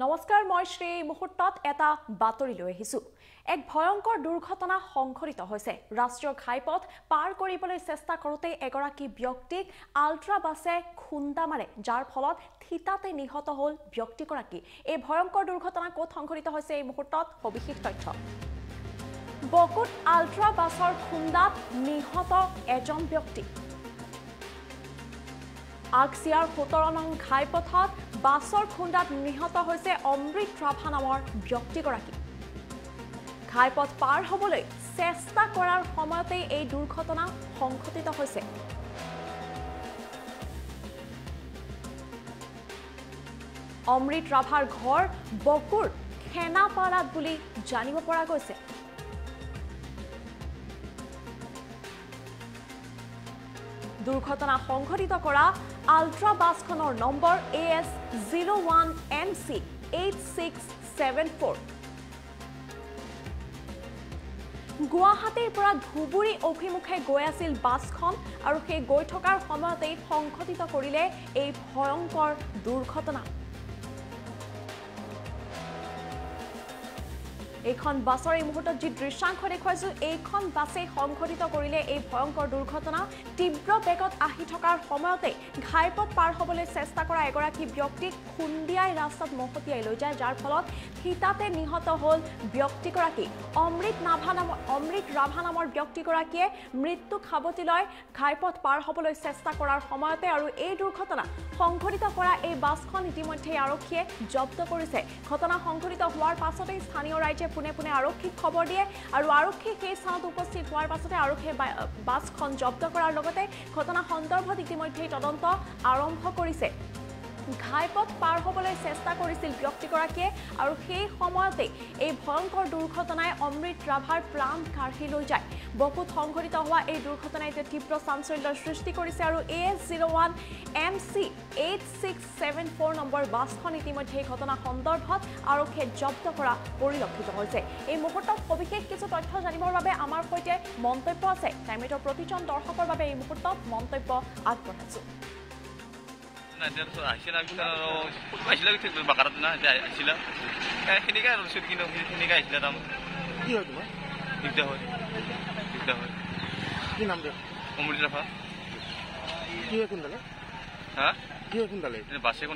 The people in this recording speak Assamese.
নমস্কাৰ মই শ্ৰী মুহূৰ্তত এটা বাতৰি লৈ আহিছো। এক ভয়ংকৰ দুৰ্ঘটনা সংঘটিত হৈছে। ৰাষ্ট্ৰীয় ঘাইপথ পাৰ কৰিবলৈ চেষ্টা কৰোঁতে এগৰাকী ব্যক্তিক আল্ট্ৰা বাছে খুন্দা মাৰে যাৰ ফলত থিতাতে নিহত হ'ল ব্যক্তিগৰাকী। এই ভয়ংকৰ দুৰ্ঘটনা ক'ত সংঘটিত হৈছে এই মুহূৰ্তত সবিশেষ তথ্য। বকুত আল্ট্ৰা বাছৰ খুন্দাত নিহত এজন ব্যক্তি। আগচিয়াৰ সোতৰ নং ঘাইপথত বাছৰ খুন্দাত নিহত হৈছে অমৃত ৰাভা নামৰ ব্যক্তিগৰাকী। ঘাইপথ পাৰ হ'বলৈ চেষ্টা কৰাৰ সময়তেই এই দুৰ্ঘটনা সংঘটিত হৈছে। অমৃত ৰাভাৰ ঘৰ বকুৰ খেনাপাৰাত বুলি জানিব পৰা গৈছে। দুৰ্ঘটনা সংঘটিত কৰা আল্ট্ৰা বাছখনৰ number A S zero' one M C eight six seven four গুৱাহাটীৰ পৰা ধুবুৰী অভিমুখে গৈ আছিল বাছখন আৰু সেই গৈ থকাৰ সময়তেই সংঘটিত কৰিলে এই ভয়ংকৰ দুৰ্ঘটনা। এইখন বাছৰ এই মুহূৰ্তত যি দৃশ্যাংশ দেখুৱাইছো এইখন বাছেই সংঘটিত কৰিলে এই ভয়ংকৰ দুৰ্ঘটনা। তীব্ৰ বেগত আহি থকাৰ সময়তে ঘাইপথ পাৰ হ'বলৈ চেষ্টা কৰা এগৰাকী ব্যক্তিক খুন্দিয়াই ৰাস্তাত মহতিয়াই লৈ যায় যাৰ ফলত থিতাতে নিহত হ'ল ব্যক্তিগৰাকী। অমৃত নাভা নামৰ অমৃত ৰাভা নামৰ ব্যক্তিগৰাকীয়ে মৃত্যু সাৱটি লৈ ঘাইপথ পাৰ হ'বলৈ চেষ্টা কৰাৰ সময়তে আৰু এই দুৰ্ঘটনা সংঘটিত কৰা এই বাছখন ইতিমধ্যে আৰক্ষীয়ে জব্দ কৰিছে। ঘটনা সংঘটিত হোৱাৰ পাছতেই স্থানীয় ৰাইজে পোনে পোনে আৰক্ষীক খবৰ দিয়ে আৰু আৰক্ষী সেই স্থানত উপস্থিত হোৱাৰ পাছতে আৰক্ষীয়ে বা- বাছখন জব্দ কৰাৰ লগতে ঘটনা সন্দৰ্ভত ইতিমধ্যেই তদন্ত আৰম্ভ কৰিছে। ঘাইপথ পাৰ হ'বলৈ চেষ্টা কৰিছিল ব্যক্তিগৰাকীয়ে আৰু সেই সময়তে এই ভয়ংকৰ দুৰ্ঘটনাই অমৃত ৰাভাৰ প্ৰাণ কাঢ়ি লৈ যায়। বকুত সংঘটিত হোৱা এই দুৰ্ঘটনাই এতিয়া তীব্ৰ চাঞ্চল্যৰ সৃষ্টি কৰিছে আৰু A S zero' one M C eight six seven four number বাছখন ইতিমধ্যে এই ঘটনা সন্দৰ্ভত আৰক্ষীয়ে জব্দ কৰা পৰিলক্ষিত হৈছে। এই মুহূৰ্তত সবিশেষ কিছু তথ্য জানিবৰ বাবে আমাৰ সৈতে মন্তব্য আছে। টাইমেটৰ প্ৰতিজন দৰ্শকৰ বাবে এই মুহূৰ্তত মন্তব্য আগবঢ়াইছোঁ। না এতিয়া কিন্তু দিগদাৰ হয় দিগদাৰ হয় কি নাম খুন্দালে এতিয়া বাছে